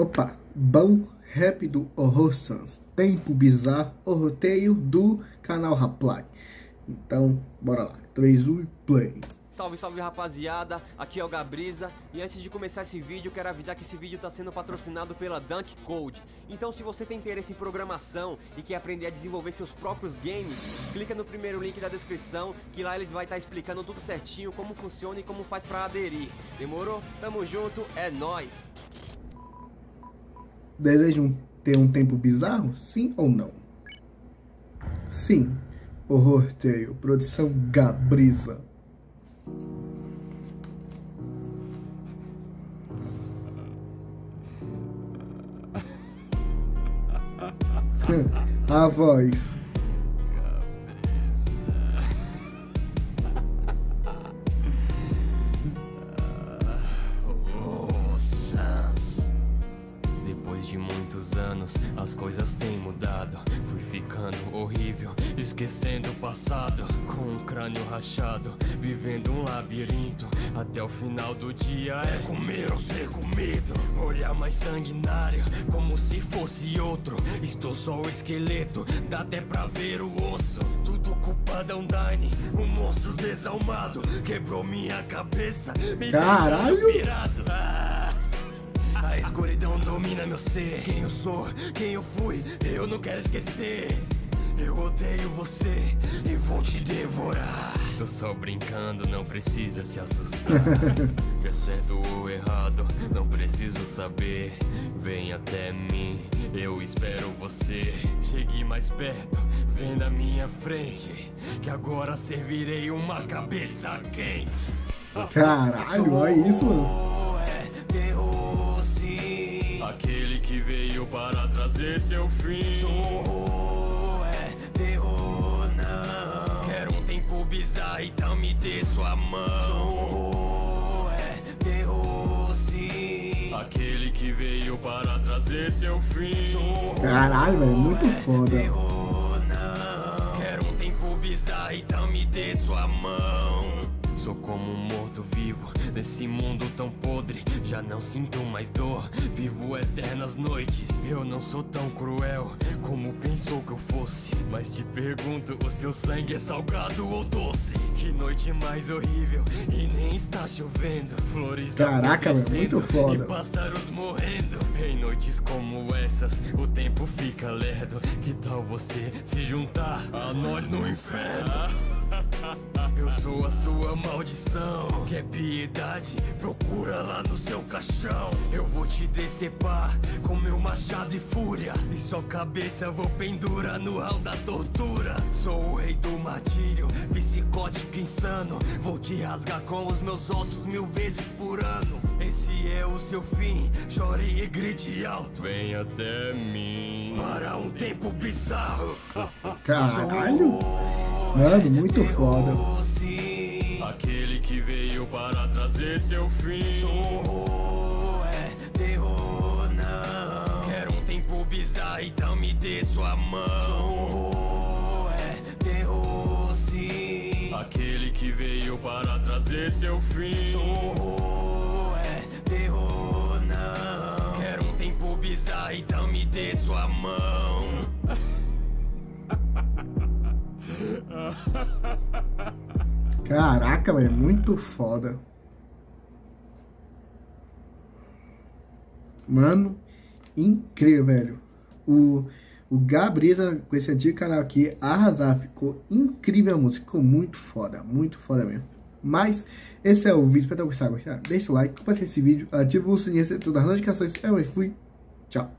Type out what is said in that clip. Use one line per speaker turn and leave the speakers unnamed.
Opa, bom, rápido, horror sans, tempo bizarro, o roteio do canal Raply. Então, bora lá, 3, 1 play.
Salve, salve rapaziada, aqui é o Gabriza e antes de começar esse vídeo quero avisar que esse vídeo está sendo patrocinado pela Dunk Code. Então se você tem interesse em programação e quer aprender a desenvolver seus próprios games, clica no primeiro link da descrição que lá eles vão estar explicando tudo certinho como funciona e como faz para aderir. Demorou? Tamo junto, é nóis!
Desejam ter um tempo bizarro? Sim ou não? Sim. Horror Tale, produção Gabriza. A voz.
Coisas têm mudado. Fui ficando horrível, esquecendo o passado. Com um crânio rachado, vivendo um labirinto. Até o final do dia é comer ou ser comido. Olhar mais sanguinário, como se fosse outro. Estou só o esqueleto, dá até pra ver o osso. Tudo culpa da Undyne, um monstro desalmado. Quebrou minha cabeça, me
Caralho!
deixou pirado. A escuridão domina meu ser. Quem eu sou, quem eu fui, eu não quero esquecer. Eu odeio você e vou te devorar. Tô só brincando, não precisa se assustar. que é certo ou errado, não preciso saber. Vem até mim, eu espero você. Chegue mais perto, vem na minha frente. Que agora servirei uma cabeça quente.
Caralho, olha isso, mano.
É. Aquele que veio para trazer seu fim. Sou é terror, não. Quero um tempo bizarro, então me dê sua mão. Sou é terror, sim. Aquele que veio para trazer seu fim. Sou
Caralho, velho, muito foda.
terror, não. Quero um tempo bizarro, então me dê sua mão. Sou como um morto-vivo nesse mundo tão podre. Já não sinto mais dor, vivo eternas noites. Eu não sou tão cruel como pensou que eu fosse. Mas te pergunto: o seu sangue é salgado ou doce? Que noite mais horrível e nem está chovendo. Flores
Caraca, velho, muito foda.
E pássaros morrendo. Em noites como essas, o tempo fica lerdo. Que tal você se juntar a nós no inferno? Eu sou a sua maldição. Quer piedade? Procura lá no seu caixão. Eu vou te decepar com meu machado e fúria. E sua cabeça vou pendurar no hall da tortura. Sou o rei do martírio, psicótico insano. Vou te rasgar com os meus ossos mil vezes por ano. Esse é o seu fim. Chore e grite alto. Vem até mim. Para um tempo bizarro.
Caralho. Mano, muito foda.
Aquele que veio para trazer seu fim. Sou é terror, não. Quero um tempo bizarro, então me dê sua mão. Sou é terror, sim. Aquele que veio para trazer seu fim. Sou é terror, não. Quero um tempo bizarro, então me dê sua mão.
Caraca, velho, muito foda. Mano, incrível, velho. O, o Gabriza, com esse antigo canal aqui, arrasar. Ficou incrível a música. Ficou muito foda, muito foda mesmo. Mas, esse é o vídeo. Espero que você tenha gostado. Deixa o like, compartilha esse vídeo, ativa o sininho, receber todas as notificações. Eu fui. Tchau.